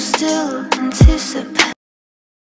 still anticipate.